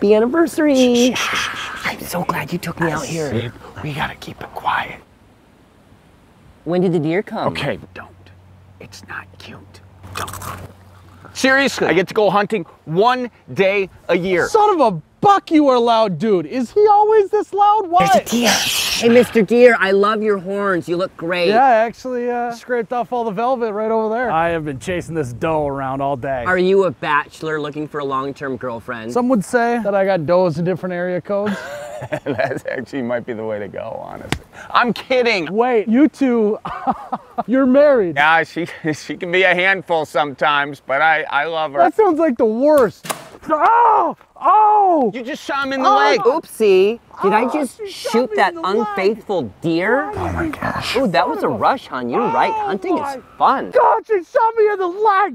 Happy anniversary. I'm so glad you took me out here. Sid, we gotta keep it quiet. When did the deer come? Okay, don't. It's not cute. Don't. Seriously, I get to go hunting one day a year. Son of a buck, you are loud, dude. Is he always this loud? What? There's a deer. Hey, Mr. Deer, I love your horns. You look great. Yeah, I actually uh, scraped off all the velvet right over there. I have been chasing this doe around all day. Are you a bachelor looking for a long-term girlfriend? Some would say that I got does in different area codes. That actually might be the way to go, honestly. I'm kidding. Wait, you two, you're married. Yeah, she she can be a handful sometimes, but I I love her. That sounds like the worst. Oh! Oh! You just shot him in the Oh, leg. oopsie. Did I Oh, just shoot that in the leg. unfaithful deer? Oh my gosh. Ooh, that was a oh rush, hon. You're right. Oh Hunting my is fun. God, she shot me in the leg!